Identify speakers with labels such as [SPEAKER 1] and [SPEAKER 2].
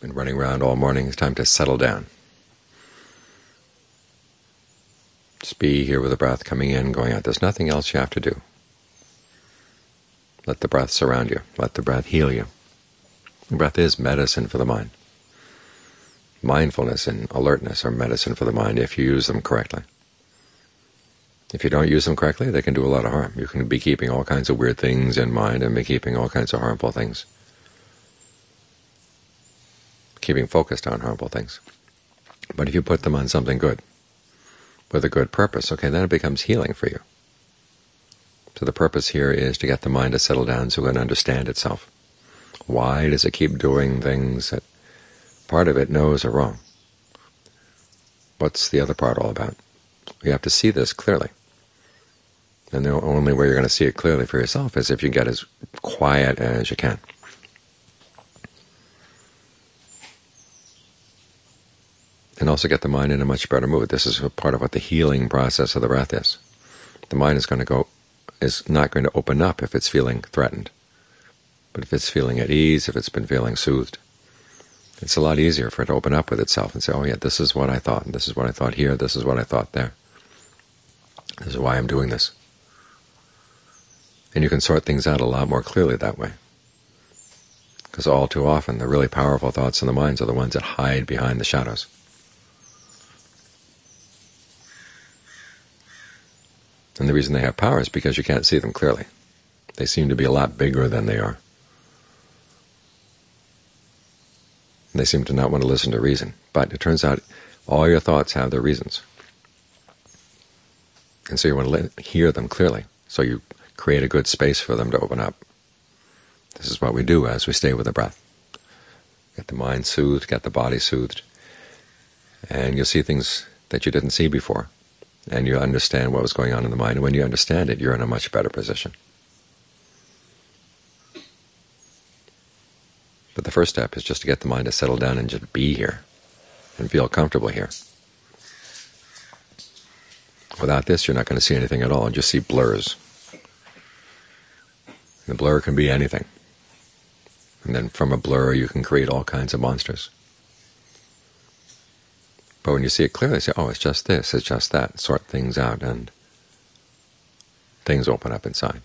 [SPEAKER 1] been running around all morning. It's time to settle down. Just be here with the breath coming in, going out. There's nothing else you have to do. Let the breath surround you. Let the breath heal you. The breath is medicine for the mind. Mindfulness and alertness are medicine for the mind if you use them correctly. If you don't use them correctly, they can do a lot of harm. You can be keeping all kinds of weird things in mind and be keeping all kinds of harmful things, keeping focused on harmful things. But if you put them on something good, with a good purpose, okay, then it becomes healing for you. So the purpose here is to get the mind to settle down so it can understand itself. Why does it keep doing things that part of it knows are wrong? What's the other part all about? You have to see this clearly. And the only way you're going to see it clearly for yourself is if you get as quiet as you can. And also get the mind in a much better mood. This is part of what the healing process of the breath is. The mind is going to go is not going to open up if it's feeling threatened. But if it's feeling at ease, if it's been feeling soothed, it's a lot easier for it to open up with itself and say, oh yeah, this is what I thought, and this is what I thought here, this is what I thought there. This is why I'm doing this. And you can sort things out a lot more clearly that way. Because all too often the really powerful thoughts in the minds are the ones that hide behind the shadows. And the reason they have power is because you can't see them clearly. They seem to be a lot bigger than they are. And they seem to not want to listen to reason. But it turns out all your thoughts have their reasons. And so you want to hear them clearly. So you create a good space for them to open up. This is what we do as we stay with the breath. Get the mind soothed, get the body soothed, and you'll see things that you didn't see before, and you understand what was going on in the mind. And when you understand it, you're in a much better position. But the first step is just to get the mind to settle down and just be here and feel comfortable here. Without this, you're not going to see anything at all and just see blurs. The blur can be anything. And then from a blur you can create all kinds of monsters. But when you see it clearly, you say, oh, it's just this, it's just that, sort things out, and things open up inside.